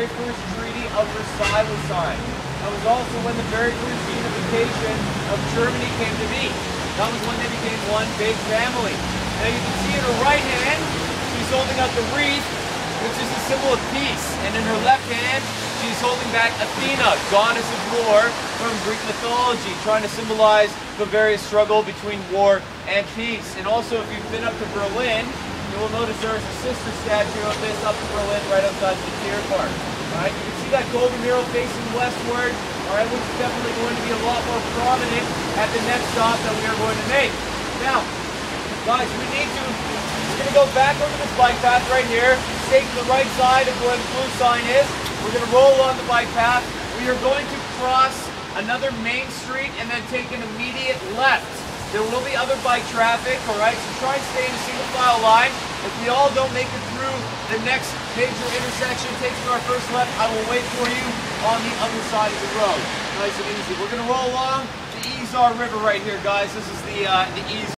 very first Treaty of Versailles was signed. That was also when the very first unification of Germany came to be. That was when they became one big family. Now you can see in her right hand, she's holding out the wreath, which is a symbol of peace. And in her left hand, she's holding back Athena, goddess of war from Greek mythology, trying to symbolize the various struggle between war and peace. And also, if you've been up to Berlin, you will notice there is a sister statue of this up in Berlin right outside the Tierpark. Alright, you can see that golden mural facing westward, alright, which is definitely going to be a lot more prominent at the next stop that we are going to make. Now, guys, we need to, we're going to go back over this bike path right here, stay to the right side of where the blue sign is. We're going to roll along the bike path. We are going to cross another main street and then take an immediate left. There will be other bike traffic, all right? So try and stay in a single file line. If we all don't make it through the next major intersection, take to our first left, I will wait for you on the other side of the road. Nice and easy. We're gonna roll along the Isar River right here, guys. This is the, uh, the Isar.